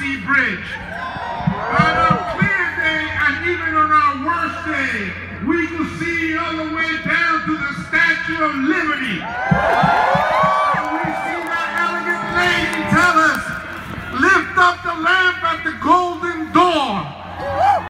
Sea Bridge. On a clear day and even on our worst day, we can see all the way down to the Statue of Liberty. And we see that elegant lady tell us, lift up the lamp at the golden